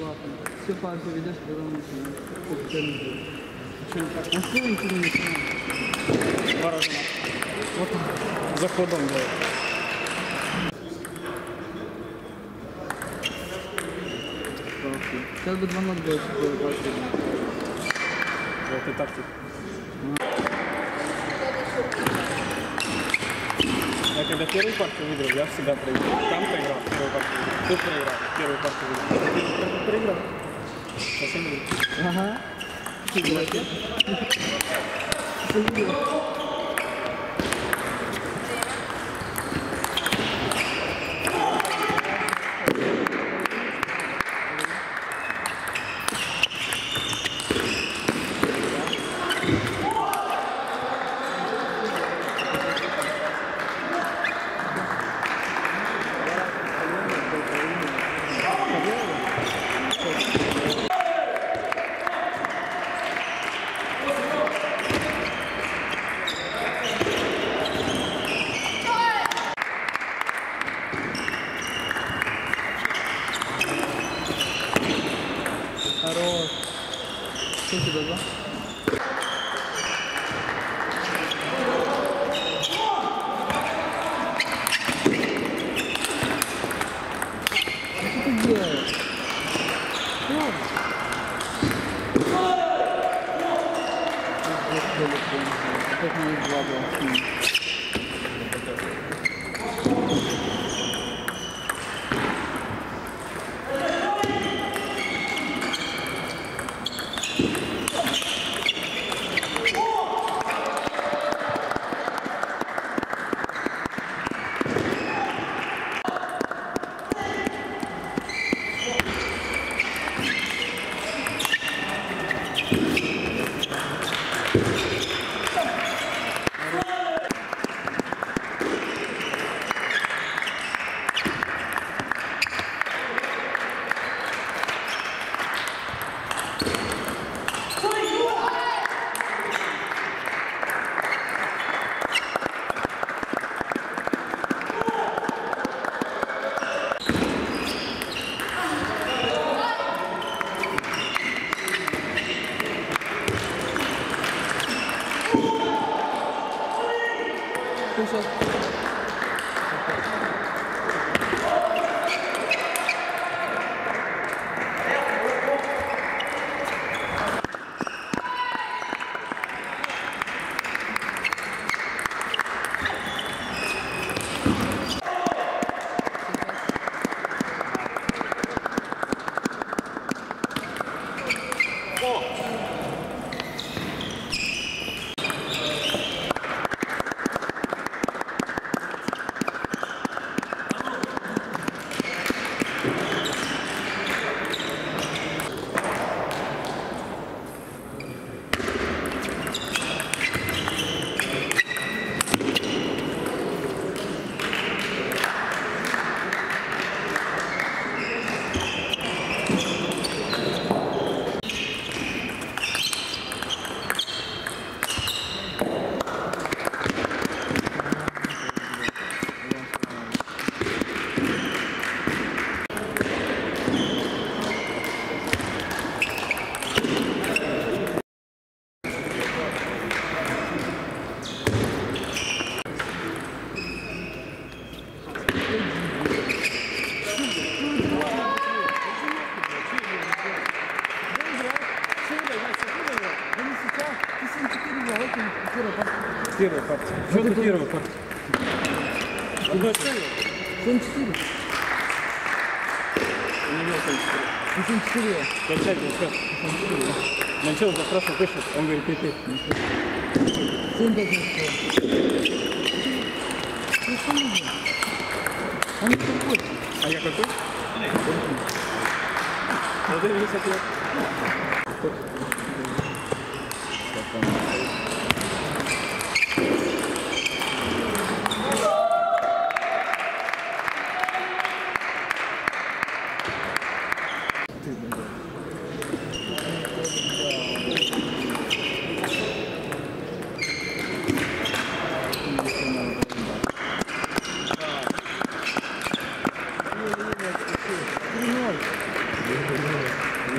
ладно. Все паузу ведешь, потом начинаешь. Как ты не так? Что ничего не начинаешь? Два раза. Вот за ходом делать. Сейчас бы 2-0 было, было последний. Вот и тактик. Я когда первую партию выиграл, я всегда проиграл. Там проиграл, первую партию выиграл. Тут проиграл, первую партию выиграл. Проиграл. Совсем выиграл. Ага. Фигурки. Что тебе 74. Не было 74. 74. Качатель, все. 74. Начал за прошлый пишет, он говорит, ты, ты. 74. Он какой? А я какой? Надо висеть.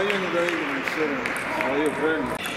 Свое не доигрываем, все равно. Свое, правильно?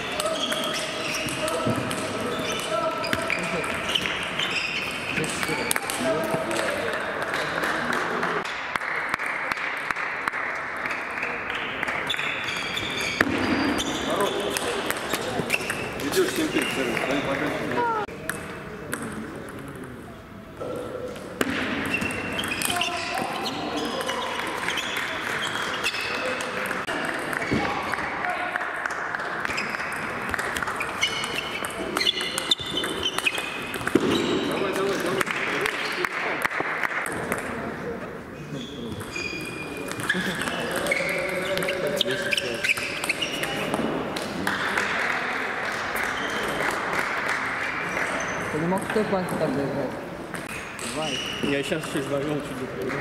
Мог так доиграть? Давай. Я сейчас чуть довел, чуть не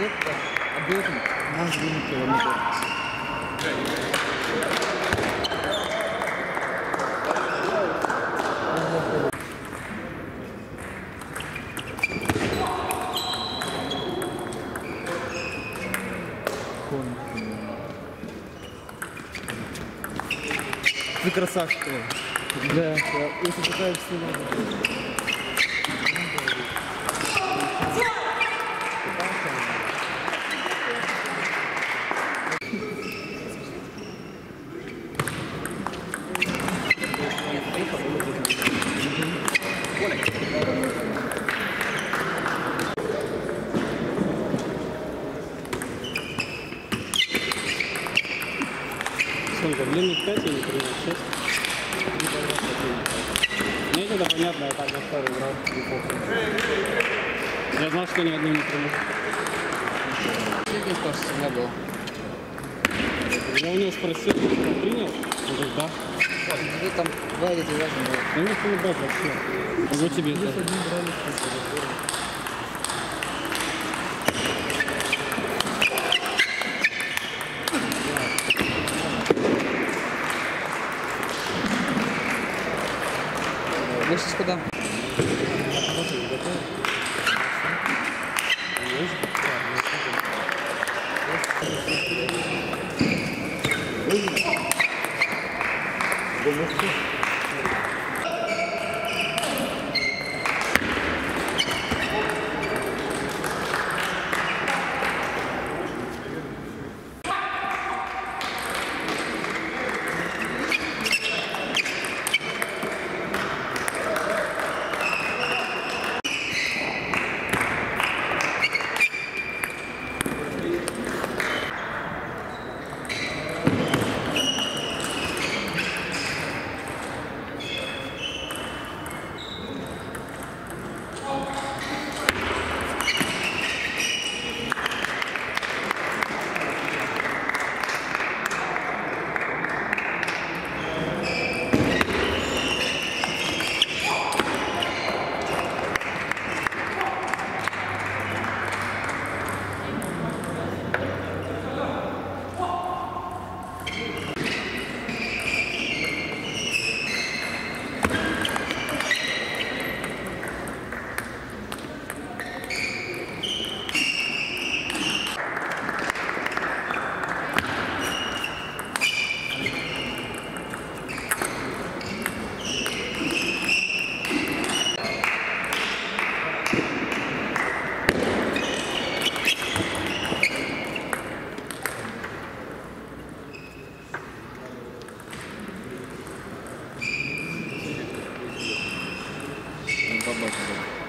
Просто подъехал, а будет наш длинный километр. Ты красавчик. Да. Если такая сильная. Сколько? Длинных 5 я не понимаю, 6? Мне тогда понятно, я так на второй играл. Я знал, что ни одну не приму. Средний тоже всегда был. Я у него спросил, он принял? Он говорит, да. Ты там два или три раза было. Ну, не поебать вообще. Вот тебе это. Вы Thank you. başladı.